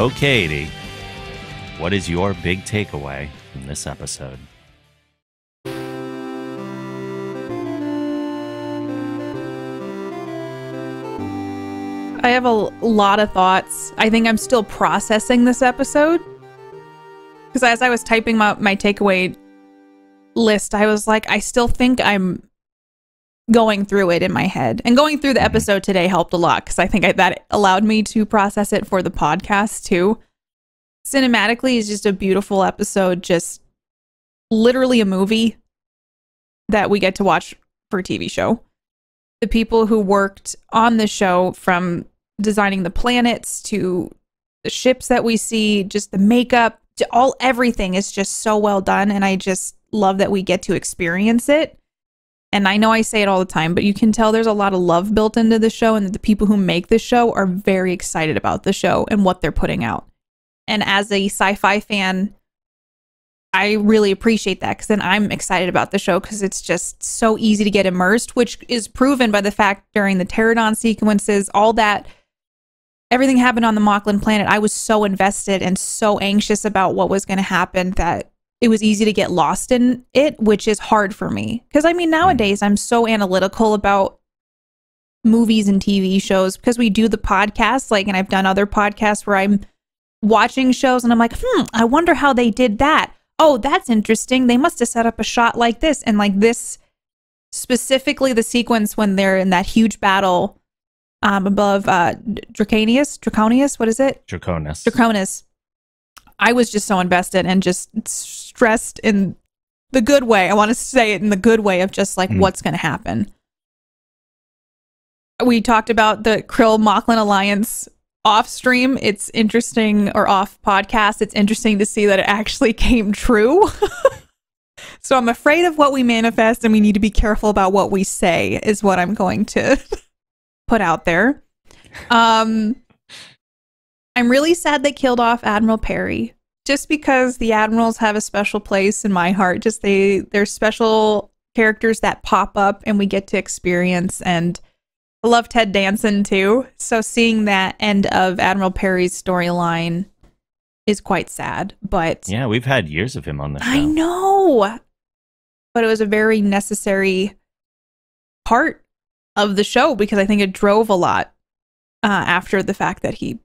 So, Katie, what is your big takeaway from this episode? I have a lot of thoughts. I think I'm still processing this episode. Because as I was typing my, my takeaway list, I was like, I still think I'm going through it in my head. And going through the mm-hmm. episode today helped a lot because I think I, that allowed me to process it for the podcast too. Cinematically is just a beautiful episode, just literally a movie that we get to watch for a TV show. The people who worked on the show from designing the planets to the ships that we see, just the makeup, to all everything is just so well done and I just love that we get to experience it. And I know I say it all the time, but you can tell there's a lot of love built into the show and that the people who make the show are very excited about the show and what they're putting out. And as a sci-fi fan, I really appreciate that because then I'm excited about the show because it's just so easy to get immersed, which is proven by the fact during the pterodon sequences, all that everything happened on the Moclan planet. I was so invested and so anxious about what was going to happen that it was easy to get lost in it, which is hard for me. Because I mean, nowadays I'm so analytical about movies and TV shows because we do the podcast, like, and I've done other podcasts where I'm watching shows and I'm like, hmm, I wonder how they did that. Oh, that's interesting. They must have set up a shot like this and like this specifically the sequence when they're in that huge battle um, above uh, Draconius. Draconius, what is it? Draconis. Draconis. I was just so invested and just stressed in the good way. I want to say it in the good way of just like Mm. what's going to happen. We talked about the Krill Moclan alliance off stream. It's interesting, or off podcast. It's interesting to see that it actually came true. so I'm afraid of what we manifest, and we need to be careful about what we say, is what I'm going to put out there. Um, I'm really sad they killed off Admiral Perry. Just because the admirals have a special place in my heart. Just they they're special characters that pop up and we get to experience and I love Ted Danson too. So seeing that end of Admiral Perry's storyline is quite sad. But Yeah, we've had years of him on the show. I know. But it was a very necessary part of the show because I think it drove a lot uh, after the fact that he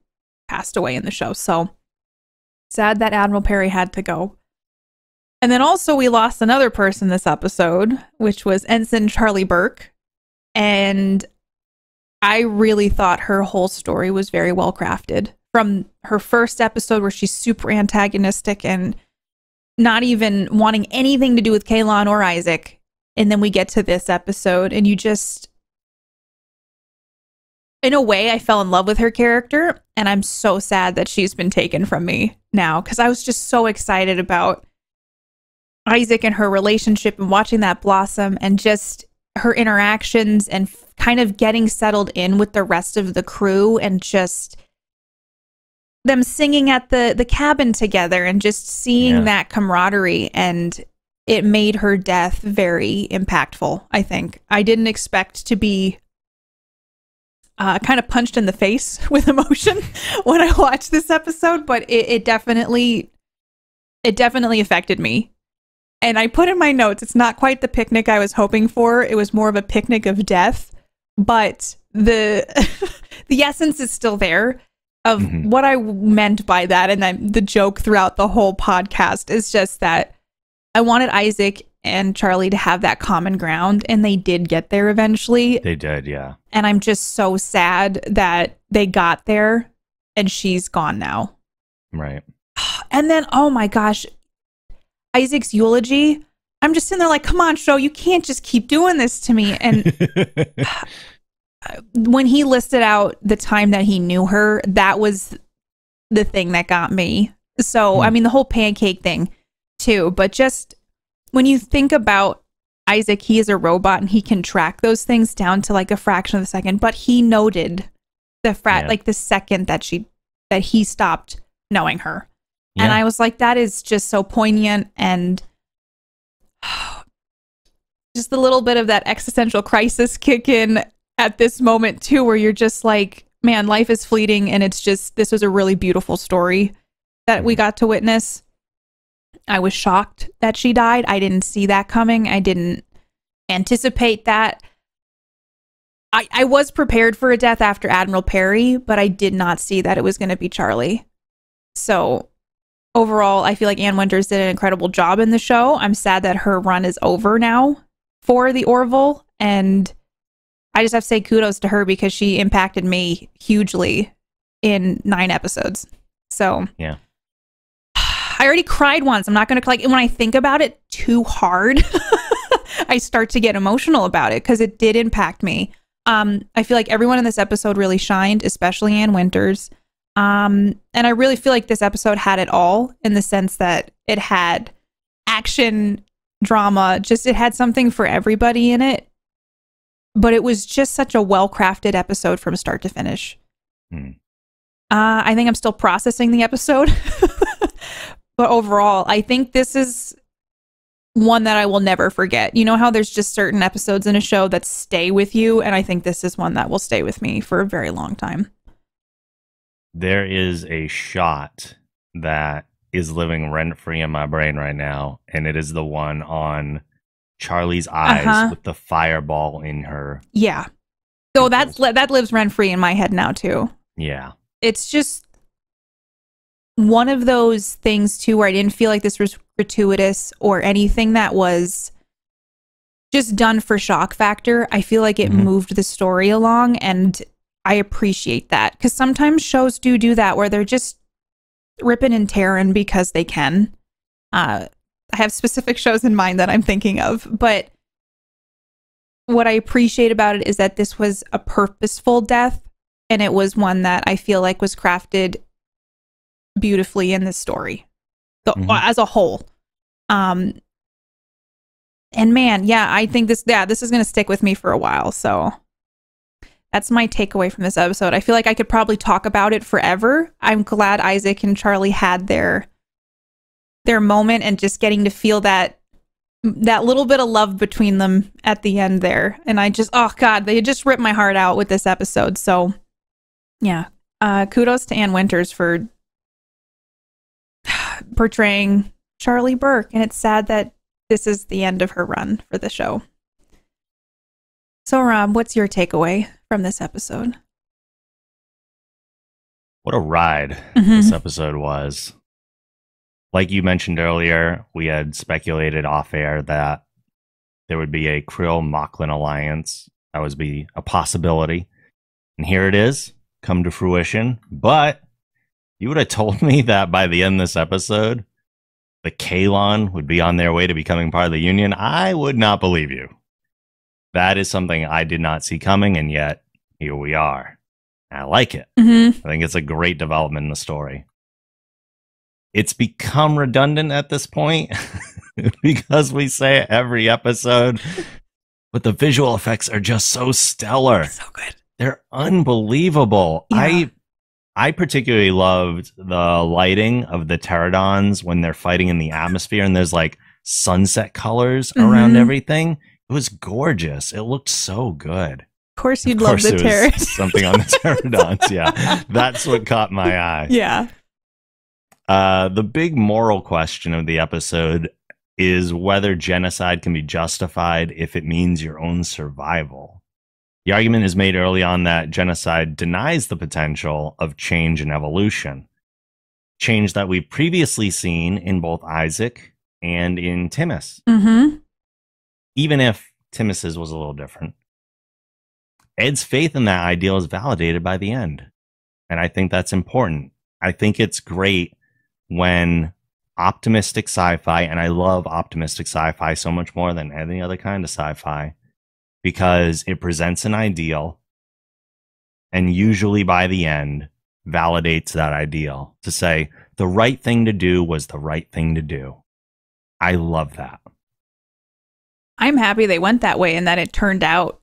passed away in the show. So sad that Admiral Perry had to go. And then also, we lost another person this episode, which was Ensign Charlie Burke. And I really thought her whole story was very well crafted. From her first episode, where she's super antagonistic and not even wanting anything to do with Kaylon or Isaac. And then we get to this episode, and you just, in a way, I fell in love with her character. And I'm so sad that she's been taken from me now because I was just so excited about Isaac and her relationship and watching that blossom and just her interactions and f- kind of getting settled in with the rest of the crew and just them singing at the the cabin together and just seeing Yeah. that camaraderie and it made her death very impactful i think i didn't expect to be uh, kind of punched in the face with emotion when i watched this episode but it, it definitely it definitely affected me and i put in my notes it's not quite the picnic i was hoping for it was more of a picnic of death but the the essence is still there of Mhm. what I meant by that, and then the joke throughout the whole podcast is just that I wanted Isaac and Charlie to have that common ground, and they did get there eventually. They did, yeah. And I'm just so sad that they got there, and she's gone now. Right. And then, oh my gosh, Isaac's eulogy. I'm just sitting there like, come on, show, you can't just keep doing this to me. And when he listed out the time that he knew her, that was the thing that got me. So, I Hmm. mean, the whole pancake thing too, but just when you think about Isaac, he is a robot and he can track those things down to like a fraction of a second, but he noted the frat Yeah. like the second that she that he stopped knowing her. And I was like, that is just so poignant and just a little bit of that existential crisis kick in at this moment too, where you're just like, man, life is fleeting and it's just this was a really beautiful story that we mm-hmm. got to witness. I was shocked that she died. I didn't see that coming. I didn't anticipate that. I, I was prepared for a death after Admiral Perry, but I did not see that it was going to be Charlie. So overall, I feel like Anne Winters did an incredible job in the show. I'm sad that her run is over now for the Orville. And I just have to say kudos to her because she impacted me hugely in nine episodes. So Yeah. I already cried once. I'm not going to like when I think about it too hard. I start to get emotional about it because it did impact me. Um, I feel like everyone in this episode really shined, especially Anne Winters. Um, and I really feel like this episode had it all in the sense that it had action, drama, just it had something for everybody in it. But it was just such a well crafted episode from start to finish. Hmm. Uh, I think I'm still processing the episode. but overall, I think this is one that I will never forget. You know how there's just certain episodes in a show that stay with you, and I think this is one that will stay with me for a very long time. There is a shot that is living rent free in my brain right now, and it is the one on Charlie's eyes Uh-huh. with the fireball in her. Yeah. So that's that lives rent free in my head now too. Yeah. It's just one of those things too where I didn't feel like this was gratuitous or anything that was just done for shock factor. I feel like it Mhm. moved the story along and I appreciate that because sometimes shows do do that where they're just ripping and tearing because they can. Uh, I have specific shows in mind that I'm thinking of, but what I appreciate about it is that this was a purposeful death and it was one that I feel like was crafted beautifully in this story the, Mhm. as a whole. Um, and man, yeah, I think this, yeah, this is going to stick with me for a while. So that's my takeaway from this episode. I feel like I could probably talk about it forever. I'm glad Isaac and Charlie had their their moment and just getting to feel that that little bit of love between them at the end there. And I just oh god, they just ripped my heart out with this episode. So yeah. Uh kudos to Anne Winters for portraying Charlie Burke and it's sad that this is the end of her run for the show. So Rob, what's your takeaway from this episode? What a ride Mhm. this episode was. Like you mentioned earlier, we had speculated off air that there would be a Krill Moclan alliance. That would be a possibility. And here it is, come to fruition. But you would have told me that by the end of this episode, the Kaylon would be on their way to becoming part of the Union. I would not believe you. That is something I did not see coming, and yet here we are. I like it. Mhm. I think it's a great development in the story. It's become redundant at this point because we say it every episode, but the visual effects are just so stellar. So good. They're unbelievable. Yeah. I I particularly loved the lighting of the pterodons when they're fighting in the atmosphere and there's like sunset colors around Mhm. everything. It was gorgeous. It looked so good. Of course you'd of love the terror. something on the pterodons. Yeah, that's what caught my eye. yeah. Uh, the big moral question of the episode is whether genocide can be justified if it means your own survival. The argument is made early on that genocide denies the potential of change and evolution, change that we've previously seen in both Isaac and in Timmis, Mm-hmm. even if Timmis's was a little different. Ed's faith in that ideal is validated by the end. And I think that's important. I think it's great when optimistic sci-fi, and I love optimistic sci-fi so much more than any other kind of sci-fi, because it presents an ideal and usually by the end validates that ideal to say the right thing to do was the right thing to do. I love that. I'm happy they went that way and that it turned out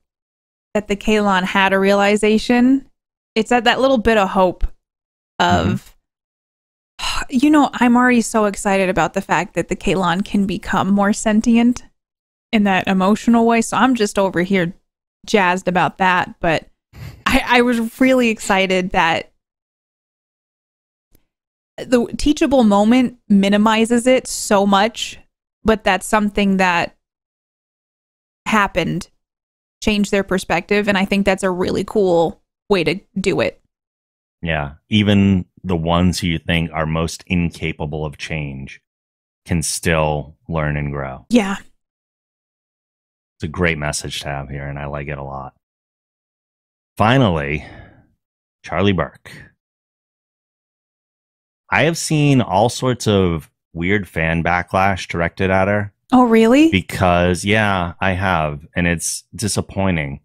that the Kaylon had a realization. It's at that little bit of hope of, mm-hmm. you know, I'm already so excited about the fact that the Kaylon can become more sentient in that emotional way. So I'm just over here jazzed about that. But I I, was really excited that the teachable moment minimizes it so much, but that's something that happened, changed their perspective. And I think that's a really cool way to do it. Yeah. Even the ones who you think are most incapable of change can still learn and grow. Yeah. It's a great message to have here, and I like it a lot. Finally, Charlie Burke. I have seen all sorts of weird fan backlash directed at her Oh, really? because, yeah, I have, and it's disappointing.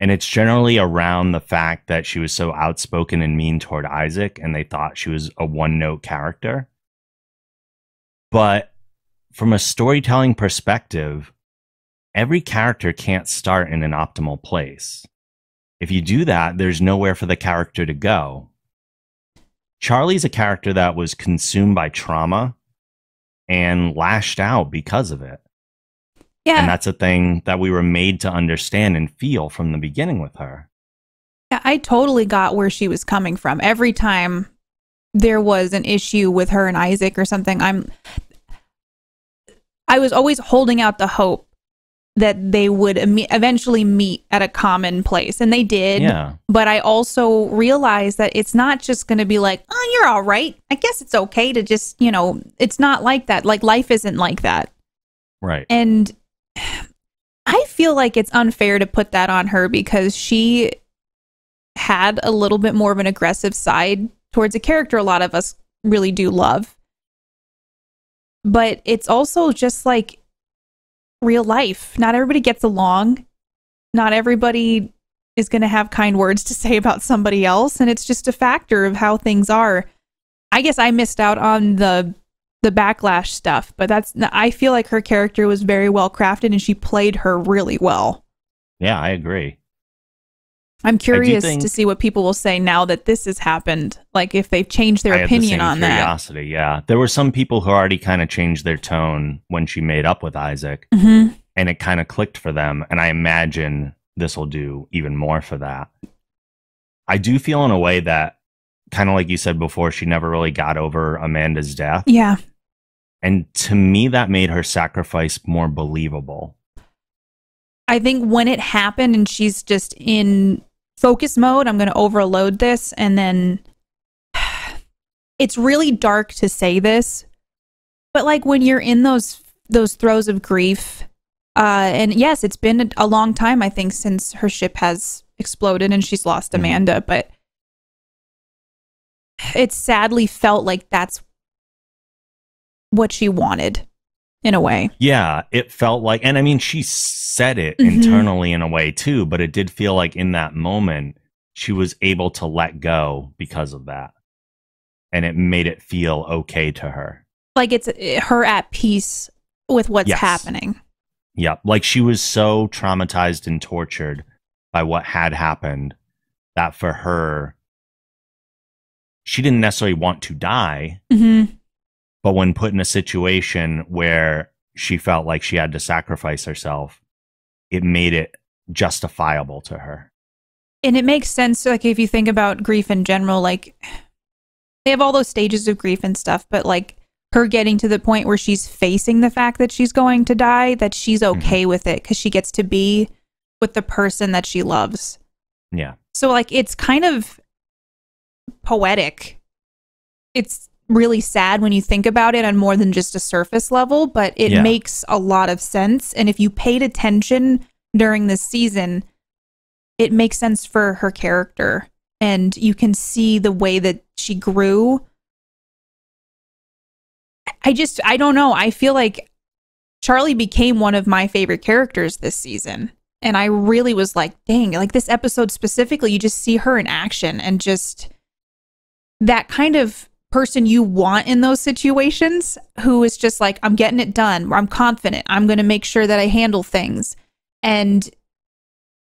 And it's generally around the fact that she was so outspoken and mean toward Isaac, and they thought she was a one note character. But from a storytelling perspective, every character can't start in an optimal place. If you do that, there's nowhere for the character to go. Charlie's a character that was consumed by trauma and lashed out because of it. yeah. And that's a thing that we were made to understand and feel from the beginning with her. Yeah, I totally got where she was coming from. Every time there was an issue with her and Isaac or something, I'm I was always holding out the hope that they would eventually meet at a common place and they did. Yeah. But I also realized that it's not just going to be like, "Oh, you're all right. I guess it's okay to just, you know, it's not like that. Like life isn't like that." Right. And I feel like it's unfair to put that on her because she had a little bit more of an aggressive side towards a character a lot of us really do love. But it's also just like real life. Not everybody gets along. Not everybody is going to have kind words to say about somebody else and it's just a factor of how things are. I guess I missed out on the the backlash stuff, but that's I feel like her character was very well crafted and she played her really well. Yeah, I agree. I'm curious to see what people will say now that this has happened. Like if they've changed their I the opinion same on that. curiosity. Yeah, there were some people who already kind of changed their tone when she made up with Isaac, hmm and it kind of clicked for them. And I imagine this will do even more for that. I do feel in a way that, kind of like you said before, she never really got over Amanda's death, Yeah. and to me, that made her sacrifice more believable. I think when it happened and she's just in focus mode, I'm going to overload this. And then it's really dark to say this, but like when you're in those those throes of grief, uh, and yes, it's been a long time, I think, since her ship has exploded and she's lost Mhm. Amanda, but it sadly felt like that's what she wanted in a way. Yeah, it felt like, and I mean, she said it Mhm. internally in a way too, but it did feel like in that moment, she was able to let go because of that. And it made it feel okay to her. Like it's uh, her at peace with what's Yes. happening. Yep. Like she was so traumatized and tortured by what had happened that for her, she didn't necessarily want to die, hmm but when put in a situation where she felt like she had to sacrifice herself, it made it justifiable to her. And it makes sense, like if you think about grief in general, like they have all those stages of grief and stuff, but like her getting to the point where she's facing the fact that she's going to die, that she's Mhm. okay with it because she gets to be with the person that she loves. Yeah. So like it's kind of poetic. It's really sad when you think about it on more than just a surface level, but it Yeah. makes a lot of sense. And if you paid attention during this season, it makes sense for her character. And you can see the way that she grew. I just, I don't know. I feel like Charlie became one of my favorite characters this season. And I really was like, dang, like this episode specifically, you just see her in action and just that kind of person you want in those situations who is just like, I'm getting it done. I'm confident. I'm going to make sure that I handle things. And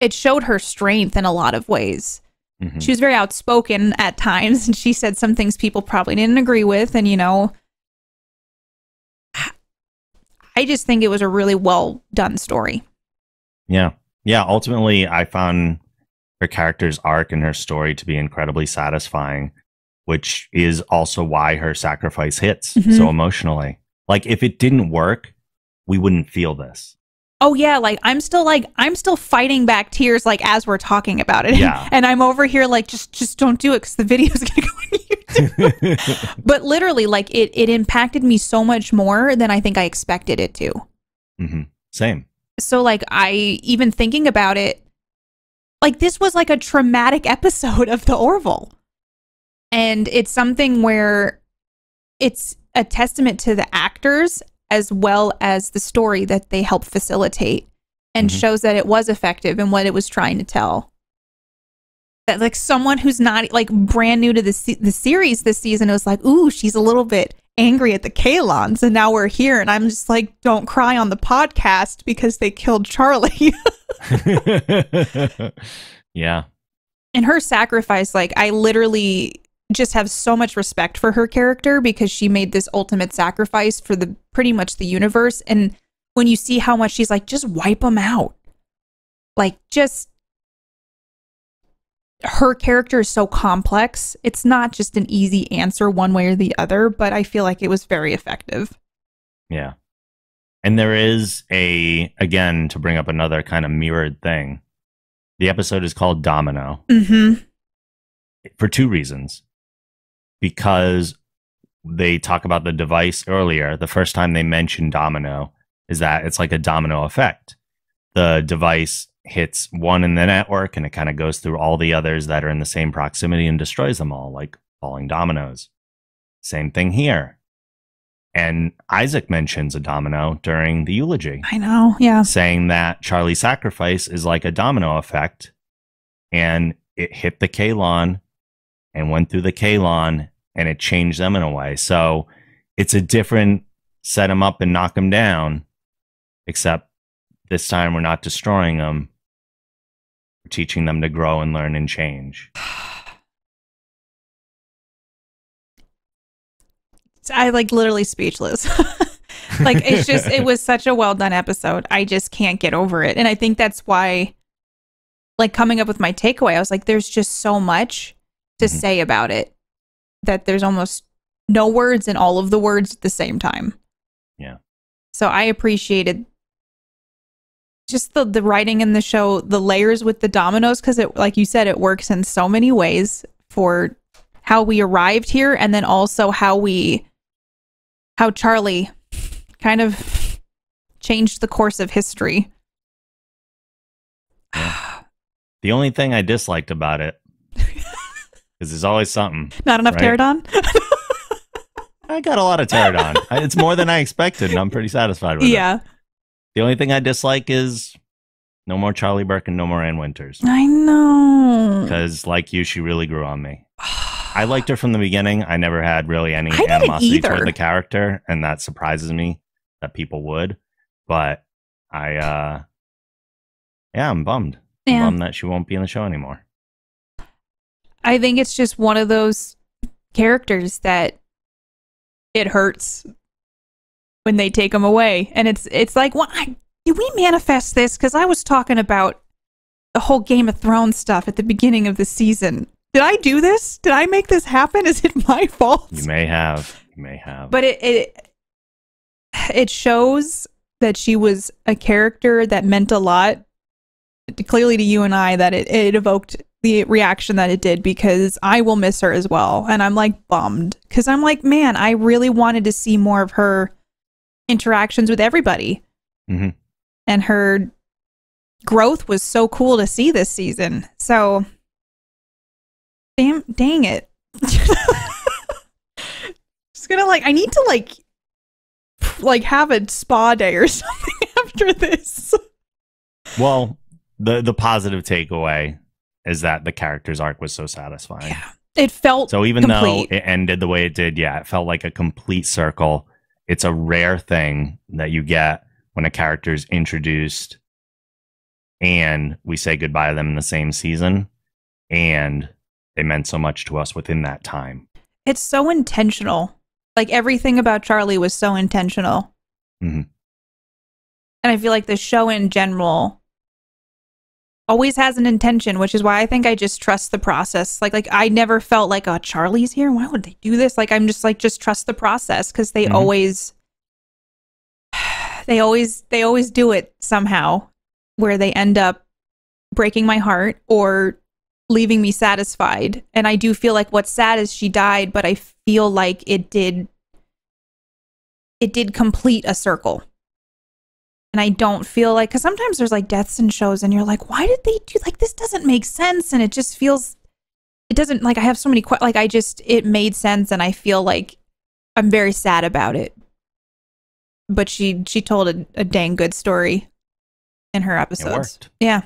it showed her strength in a lot of ways. Mhm. She was very outspoken at times, and she said some things people probably didn't agree with. And, you know, I just think it was a really well done story. Yeah. Yeah. Ultimately, I found her character's arc and her story to be incredibly satisfying, which is also why her sacrifice hits Mhm. so emotionally. Like if it didn't work, we wouldn't feel this. Oh yeah, like I'm still like I'm still fighting back tears like as we're talking about it. Yeah. and I'm over here like just just don't do it cuz the video's going to go on YouTube. but literally like it it impacted me so much more than I think I expected it to. hmm Same. So like I even thinking about it like this was like a traumatic episode of the Orville. And it's something where it's a testament to the actors as well as the story that they help facilitate and Mhm. shows that it was effective in what it was trying to tell. That like someone who's not like brand new to the se- the series this season was like, "Ooh, she's a little bit angry at the Kaylons." And now we're here and I'm just like, "Don't cry on the podcast because they killed Charlie." yeah. and her sacrifice like i literally just have so much respect for her character because she made this ultimate sacrifice for the pretty much the universe and when you see how much she's like just wipe them out like just her character is so complex it's not just an easy answer one way or the other but i feel like it was very effective Yeah. And there is a, again, to bring up another kind of mirrored thing. The episode is called Domino mm-hmm for two reasons. Because they talk about the device earlier. The first time they mention domino is that it's like a domino effect. The device hits one in the network and it kind of goes through all the others that are in the same proximity and destroys them all, like falling dominoes. Same thing here. And Isaac mentions a domino during the eulogy i know yeah saying that Charlie's sacrifice is like a domino effect and it hit the Kaylon and went through the Kaylon and it changed them in a way. So it's a different set them up and knock them down, except this time we're not destroying them. We're teaching them to grow and learn and change. I like literally speechless. like it's just it was such a well done episode. I just can't get over it. And I think that's why like coming up with my takeaway, I was like there's just so much to Mhm. say about it that there's almost no words and all of the words at the same time. Yeah. So I appreciated just the the writing in the show, the layers with the dominoes cuz it like you said it works in so many ways for how we arrived here and then also how we how Charlie kind of changed the course of history. The only thing I disliked about it is there's always something. Not enough Right. pterodon? I got a lot of pterodon. it's more than I expected, and I'm pretty satisfied with it. yeah. The only thing I dislike is no more Charlie Burke and no more Anne Winters. I know. Because, like you, she really grew on me. I liked her from the beginning. I never had really any I animosity toward the character, and that surprises me that people would. But I, uh, yeah, I'm bummed. I'm bummed that she won't be in the show anymore. I think it's just one of those characters that it hurts when they take them away, and it's it's like, why did we manifest this? Because I was talking about the whole Game of Thrones stuff at the beginning of the season. Did I do this? Did I make this happen? Is it my fault? You may have. You may have. but it it it shows that she was a character that meant a lot clearly to you and I that it, it evoked the reaction that it did because I will miss her as well and I'm like bummed cuz I'm like man I really wanted to see more of her interactions with everybody Mhm. and her growth was so cool to see this season so damn dang it just gonna like I need to like like have a spa day or something after this. well, the the positive takeaway is that the character's arc was so satisfying. Yeah. It felt So even complete. though it ended the way it did, yeah, it felt like a complete circle. It's a rare thing that you get when a character is introduced and we say goodbye to them in the same season and they meant so much to us within that time. it's so intentional. Like everything about Charlie was so intentional. Mhm. And I feel like the show in general always has an intention, which is why I think I just trust the process. Like like I never felt like oh Charlie's here. Why would they do this? Like I'm just like just trust the process because they Mhm. always they always they always do it somehow where they end up breaking my heart or leaving me satisfied. And I do feel like what's sad is she died, but I feel like it did it did complete a circle. And I don't feel like cuz sometimes there's like deaths in shows and you're like why did they do like this doesn't make sense and it just feels it doesn't like I have so many que- like I just it made sense and I feel like I'm very sad about it. But she she told a, a dang good story in her episodes. Yeah.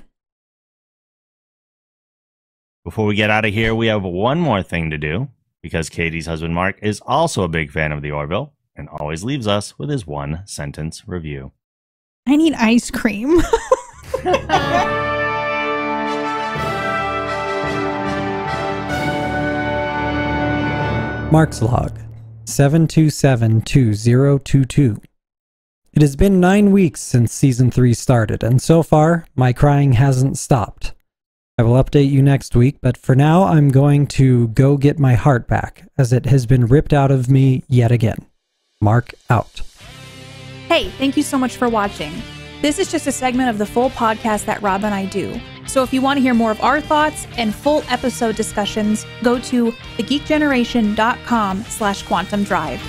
Before we get out of here, we have one more thing to do because Katie's husband Mark is also a big fan of the Orville and always leaves us with his one sentence review. I need ice cream. Mark's log 7272022. It has been nine weeks since season 3 started, and so far, my crying hasn't stopped. I will update you next week, but for now, I'm going to go get my heart back, as it has been ripped out of me yet again. Mark out. Hey, thank you so much for watching. This is just a segment of the full podcast that Rob and I do. So if you want to hear more of our thoughts and full episode discussions, go to thegeekgeneration.com slash quantum drive.